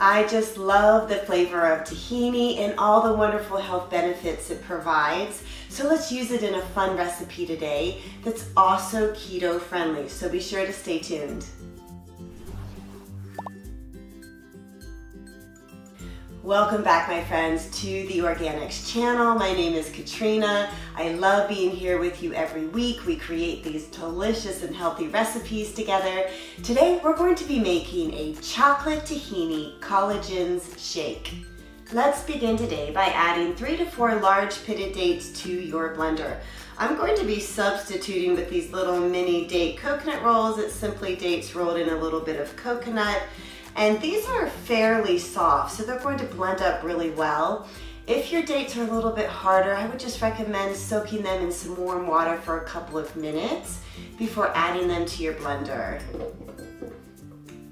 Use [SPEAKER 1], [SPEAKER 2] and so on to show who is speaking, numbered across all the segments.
[SPEAKER 1] I just love the flavor of tahini and all the wonderful health benefits it provides. So let's use it in a fun recipe today that's also keto friendly. So be sure to stay tuned. Welcome back, my friends, to the Organixx channel. My name is Katrina. I love being here with you every week. We create these delicious and healthy recipes together. Today, we're going to be making a chocolate tahini collagens shake. Let's begin today by adding three to four large pitted dates to your blender. I'm going to be substituting with these little mini date coconut rolls. It's simply dates rolled in a little bit of coconut. And these are fairly soft, so they're going to blend up really well. If your dates are a little bit harder, I would just recommend soaking them in some warm water for a couple of minutes before adding them to your blender.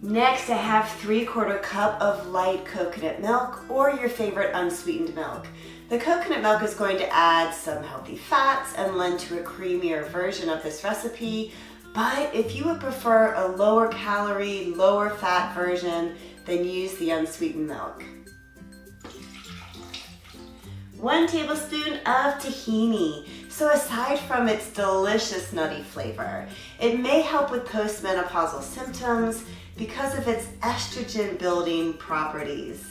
[SPEAKER 1] Next, I have three quarter cup of light coconut milk or your favorite unsweetened milk. The coconut milk is going to add some healthy fats and lend to a creamier version of this recipe, but if you would prefer a lower calorie, lower fat version, then use the unsweetened milk. One tablespoon of tahini. So aside from its delicious nutty flavor, it may help with postmenopausal symptoms because of its estrogen building properties.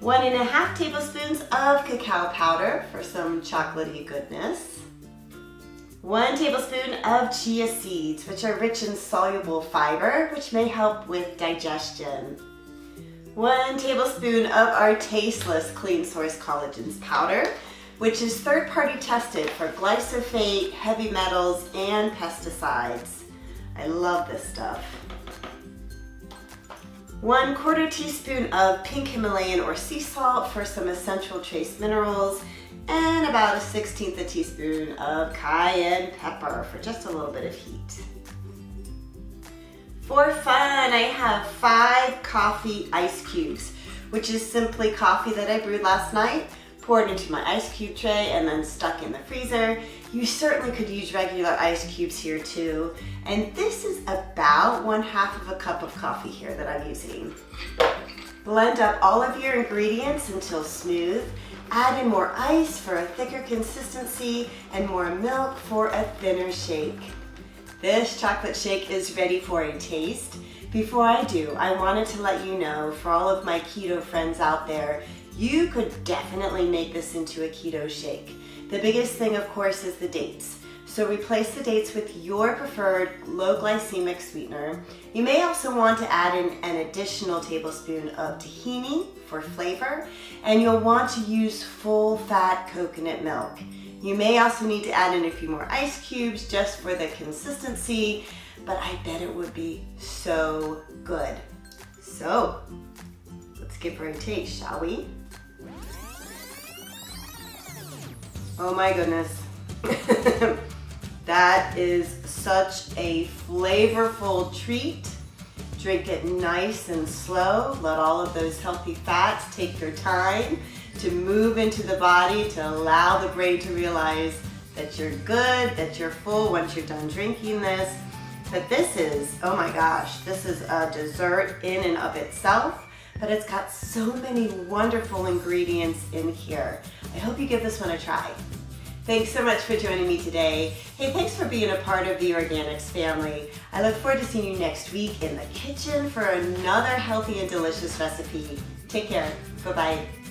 [SPEAKER 1] One and a half tablespoons of cacao powder for some chocolatey goodness. One tablespoon of chia seeds, which are rich in soluble fiber, which may help with digestion. One tablespoon of our tasteless Clean Source Collagens powder, which is third-party tested for glyphosate, heavy metals, and pesticides. I love this stuff. One quarter teaspoon of pink Himalayan or sea salt for some essential trace minerals and about a 16th a teaspoon of cayenne pepper for just a little bit of heat. For fun, I have five coffee ice cubes, which is simply coffee that I brewed last night, poured into my ice cube tray and then stuck in the freezer. You certainly could use regular ice cubes here too. And this is about one half of a cup of coffee here that I'm using. Blend up all of your ingredients until smooth Add in more ice for a thicker consistency and more milk for a thinner shake. This chocolate shake is ready for a taste. Before I do, I wanted to let you know, for all of my keto friends out there, you could definitely make this into a keto shake. The biggest thing, of course, is the dates. So replace the dates with your preferred low glycemic sweetener. You may also want to add in an additional tablespoon of tahini for flavor, and you'll want to use full fat coconut milk. You may also need to add in a few more ice cubes just for the consistency, but I bet it would be so good. So, give her shall we? Oh my goodness. That is such a flavorful treat. Drink it nice and slow. Let all of those healthy fats take your time to move into the body to allow the brain to realize that you're good, that you're full once you're done drinking this. But this is, oh my gosh, this is a dessert in and of itself, but it's got so many wonderful ingredients in here. I hope you give this one a try. Thanks so much for joining me today. Hey, thanks for being a part of the Organixx family. I look forward to seeing you next week in the kitchen for another healthy and delicious recipe. Take care. Bye-bye.